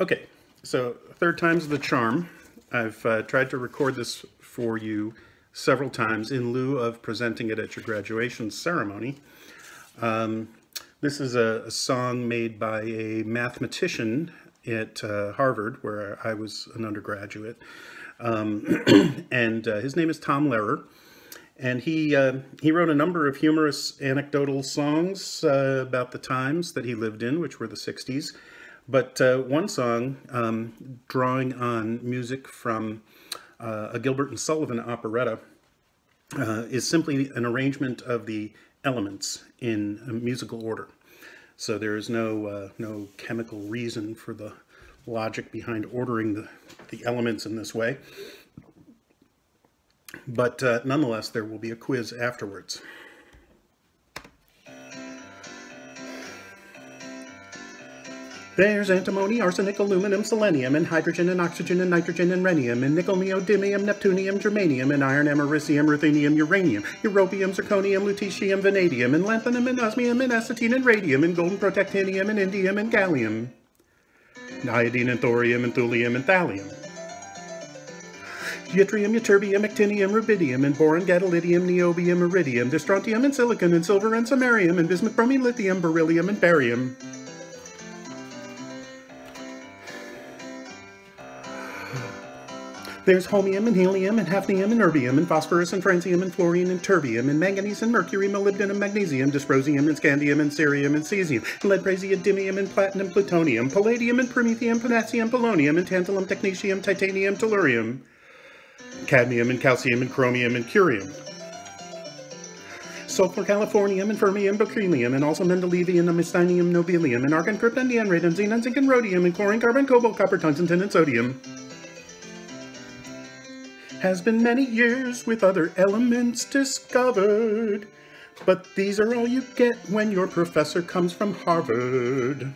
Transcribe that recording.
Okay, so third time's the charm. I've uh, tried to record this for you several times in lieu of presenting it at your graduation ceremony. Um, this is a, a, song made by a mathematician at uh, Harvard, where I was an undergraduate. Um, and uh, his name is Tom Lehrer. And he, uh, he wrote a number of humorous anecdotal songs uh, about the times that he lived in, which were the 60s. But uh, one song, um, drawing on music from uh, a Gilbert and Sullivan operetta, uh, is simply an arrangement of the elements in a musical order. So there is no, uh, no chemical reason for the logic behind ordering the, the elements in this way. But uh, nonetheless, there will be a quiz afterwards. There's antimony, arsenic, aluminum, selenium, and hydrogen, and oxygen, and nitrogen, and rhenium, and nickel, neodymium, neptunium, germanium, and iron, americium, ruthenium, uranium, europium, zirconium, lutetium, vanadium, and lanthanum, and osmium, and acetine, and radium, and golden protactinium, and indium, and gallium, iodine, and thorium, and thulium, and thallium. Yttrium, ytterbium, actinium, rubidium, and boron, gadolinium, niobium, iridium, strontium, and silicon, and silver, and samarium, and bismuth, bromine, lithium, beryllium, and barium. There's holmium and helium and hafnium and erbium and phosphorus and francium and fluorine and terbium and manganese and mercury, molybdenum, magnesium, dysprosium and scandium and cerium and cesium, lead, praseodymium and platinum, plutonium, palladium and promethium, potassium, polonium and tantalum, technetium, titanium, tellurium, cadmium and calcium and chromium and curium. Sulfur californium and fermium berkelium and also mendelevium and mystinium nobelium and argon krypton neon radon xenon zinc and rhodium and chlorine carbon cobalt copper tungsten and sodium has been many years with other elements discovered. But these are all you get when your professor comes from Harvard.